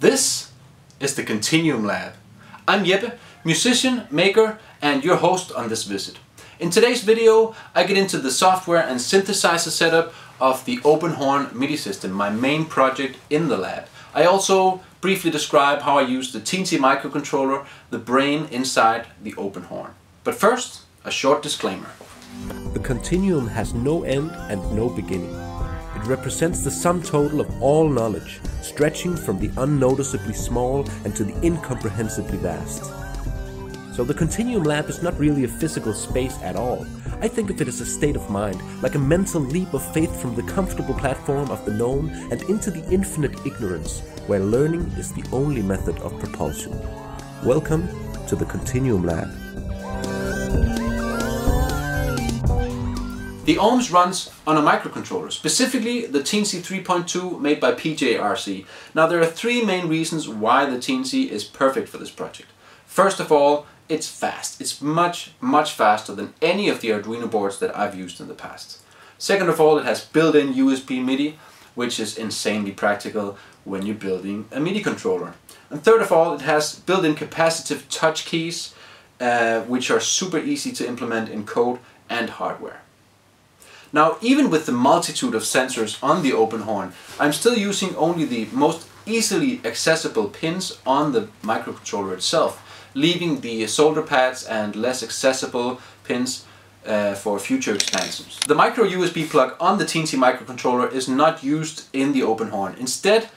This is the KontinuumLAB. I'm Jeppe, musician, maker, and your host on this visit. In today's video, I get into the software and synthesizer setup of the OpenHorn MIDI system, my main project in the lab. I also briefly describe how I use the Teensy microcontroller, the brain inside the OpenHorn. But first, a short disclaimer. The continuum has no end and no beginning. It represents the sum total of all knowledge, stretching from the unnoticeably small and to the incomprehensibly vast. So the KontinuumLAB is not really a physical space at all. I think of it as a state of mind, like a mental leap of faith from the comfortable platform of the known and into the infinite ignorance, where learning is the only method of propulsion. Welcome to the KontinuumLAB. The OHMS runs on a microcontroller, specifically the Teensy 3.2 made by PJRC. Now there are three main reasons why the Teensy is perfect for this project. First of all, it's fast. It's much, much faster than any of the Arduino boards that I've used in the past. Second of all, it has built-in USB MIDI, which is insanely practical when you're building a MIDI controller. And third of all, it has built-in capacitive touch keys, uh, which are super easy to implement in code and hardware. Now, even with the multitude of sensors on the open horn, I'm still using only the most easily accessible pins on the microcontroller itself, leaving the solder pads and less accessible pins uh, for future expansions. The micro USB plug on the Teensy microcontroller is not used in the open horn. Instead,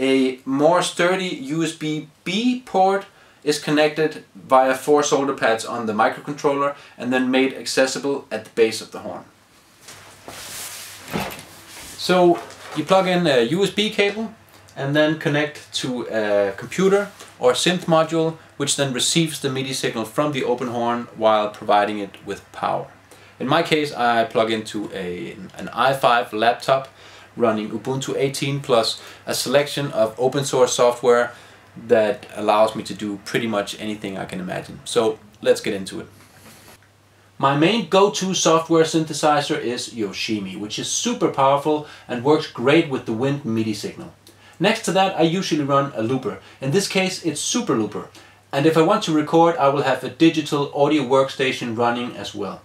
a more sturdy USB-B port is connected via four solder pads on the microcontroller and then made accessible at the base of the horn. So you plug in a USB cable and then connect to a computer or synth module which then receives the MIDI signal from the open horn while providing it with power. In my case I plug into a, an i5 laptop running Ubuntu 18 plus a selection of open source software that allows me to do pretty much anything I can imagine. So let's get into it. My main go-to software synthesizer is Yoshimi, which is super powerful and works great with the Wind MIDI signal. Next to that I usually run a looper. In this case it's SooperLooper. And if I want to record I will have a digital audio workstation running as well.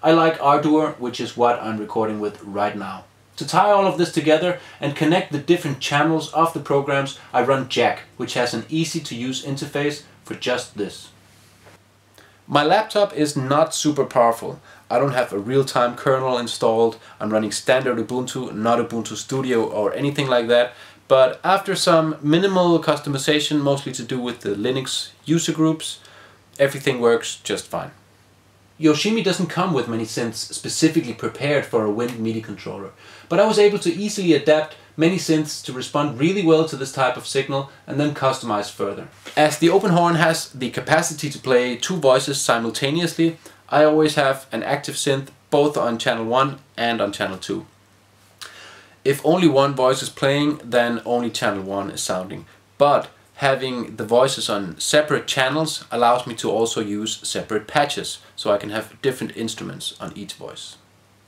I like Ardour, which is what I'm recording with right now. To tie all of this together and connect the different channels of the programs, I run Jack, which has an easy to use interface for just this. My laptop is not super powerful. I don't have a real-time kernel installed. I'm running standard Ubuntu, not Ubuntu Studio or anything like that. But after some minimal customization, mostly to do with the Linux user groups, everything works just fine. Yoshimi doesn't come with many synths specifically prepared for a Wind MIDI controller, but I was able to easily adapt many synths to respond really well to this type of signal and then customize further. As the open horn has the capacity to play two voices simultaneously, I always have an active synth both on channel 1 and on channel 2. If only one voice is playing, then only channel 1 is sounding. But having the voices on separate channels allows me to also use separate patches, so I can have different instruments on each voice.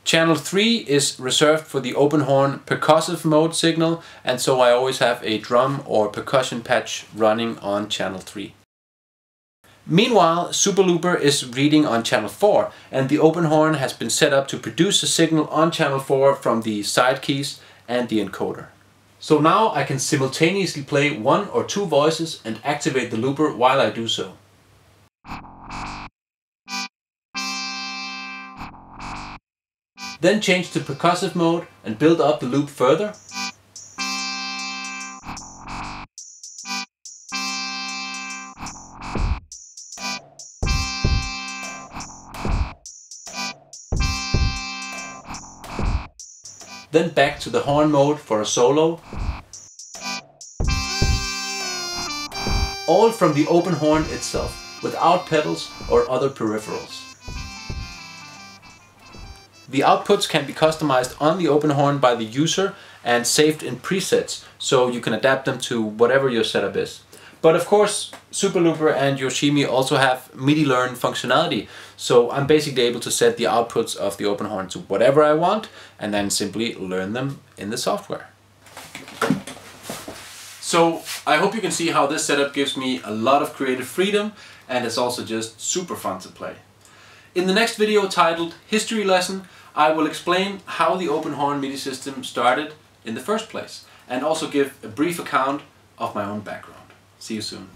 Channel 3 is reserved for the open horn percussive mode signal and so I always have a drum or percussion patch running on channel 3. Meanwhile, SooperLooper is reading on channel 4 and the open horn has been set up to produce a signal on channel 4 from the side keys and the encoder. So now I can simultaneously play one or two voices and activate the looper while I do so. Then change to percussive mode and build up the loop further. Then back to the horn mode for a solo. All from the open horn itself, without pedals or other peripherals. The outputs can be customized on the OpenHorn by the user and saved in presets, so you can adapt them to whatever your setup is. But of course, SooperLooper and Yoshimi also have MIDI learn functionality, so I'm basically able to set the outputs of the OpenHorn to whatever I want and then simply learn them in the software. So I hope you can see how this setup gives me a lot of creative freedom and it's also just super fun to play. In the next video titled History Lesson, I will explain how the open horn MIDI system started in the first place and also give a brief account of my own background. See you soon.